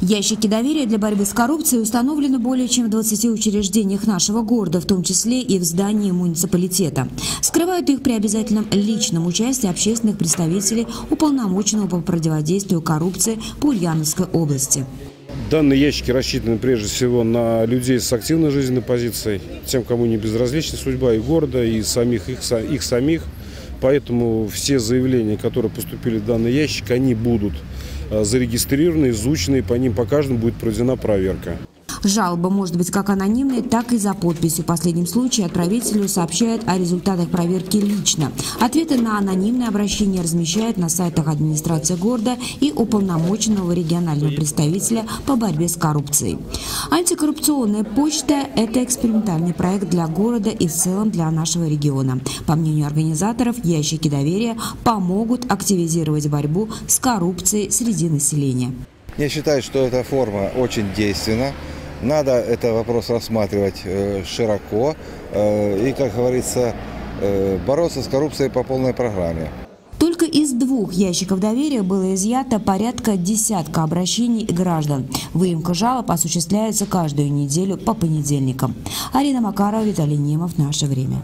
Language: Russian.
Ящики доверия для борьбы с коррупцией установлены более чем в 20 учреждениях нашего города, в том числе и в здании муниципалитета. Скрывают их при обязательном личном участии общественных представителей уполномоченного по противодействию коррупции по Ульяновской области. Данные ящики рассчитаны прежде всего на людей с активной жизненной позицией, тем, кому не безразлична судьба и города, и самих их, их самих. Поэтому все заявления, которые поступили в данный ящик, они будут зарегистрированы, изучены, и по ним по каждому будет проведена проверка. Жалоба может быть как анонимной, так и за подписью. В последнем случае отправителю сообщают о результатах проверки лично. Ответы на анонимное обращение размещают на сайтах администрации города и уполномоченного регионального представителя по борьбе с коррупцией. Антикоррупционная почта – это экспериментальный проект для города и в целом для нашего региона. По мнению организаторов, ящики доверия помогут активизировать борьбу с коррупцией среди населения. Я считаю, что эта форма очень действенна. Надо этот вопрос рассматривать э, широко э, и, как говорится, э, бороться с коррупцией по полной программе. Только из двух ящиков доверия было изъято порядка десятка обращений граждан. Выемка жалоб осуществляется каждую неделю по понедельникам. Арина Макарова, Виталий Немов. Наше время.